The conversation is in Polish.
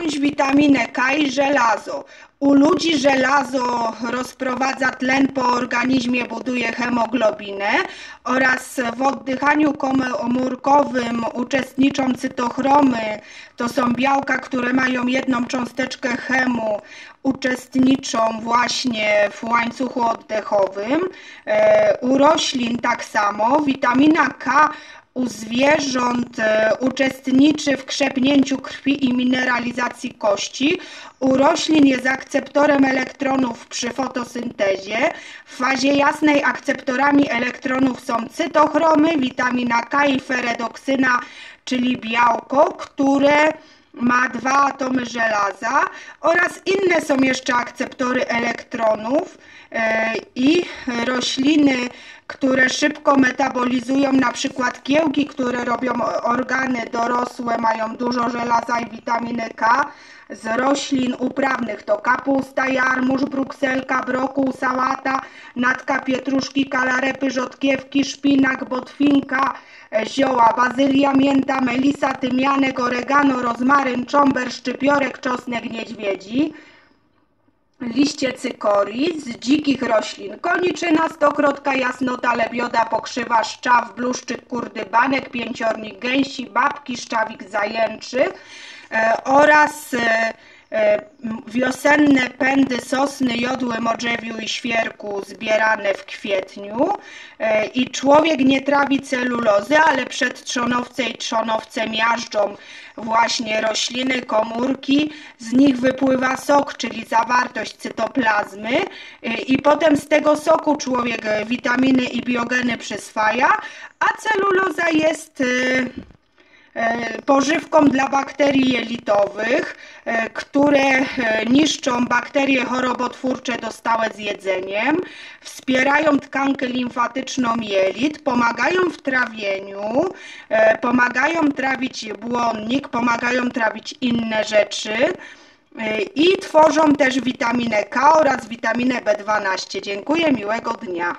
skądś witaminę K i żelazo. U ludzi żelazo rozprowadza tlen po organizmie, buduje hemoglobinę oraz w oddychaniu komórkowym uczestniczą cytochromy. To są białka, które mają jedną cząsteczkę chemu, uczestniczą właśnie w łańcuchu oddechowym. E, u roślin tak samo. Witamina K u zwierząt e, uczestniczy w krzepnięciu krwi i mineralizacji kości. U roślin jest akceptorem elektronów przy fotosyntezie. W fazie jasnej akceptorami elektronów są cytochromy, witamina K i feredoksyna, czyli białko, które ma dwa atomy żelaza oraz inne są jeszcze akceptory elektronów e, i rośliny, które szybko metabolizują, na przykład kiełki, które robią organy dorosłe, mają dużo żelaza i witaminy K. Z roślin uprawnych to kapusta, jarmuż, brukselka, brokuł, sałata, natka pietruszki, kalarepy, rzodkiewki, szpinak, botwinka, zioła, bazylia, mięta, melisa, tymianek, oregano, rozmaryn, cząber, szczypiorek, czosnek, niedźwiedzi liście cykorii z dzikich roślin, koniczyna, stokrotka, jasnota, lebioda, pokrzywa, szczaw, bluszczyk, kurdybanek, pięciornik gęsi, babki, szczawik zajęczy e, oraz e, wiosenne pędy sosny, jodły, modrzewiu i świerku zbierane w kwietniu. E, i człowiek nie trawi celulozy, ale przed trzonowce i trzonowce miażdżą właśnie rośliny, komórki, z nich wypływa sok, czyli zawartość cytoplazmy. E, i potem z tego soku człowiek witaminy i biogeny przyswaja, a celuloza jest E, pożywką dla bakterii jelitowych, e, które e, niszczą bakterie chorobotwórcze dostałe z jedzeniem, wspierają tkankę limfatyczną jelit, pomagają w trawieniu, pomagają trawić błonnik, pomagają trawić inne rzeczy i tworzą też witaminę K oraz witaminę B12. Dziękuję, miłego dnia.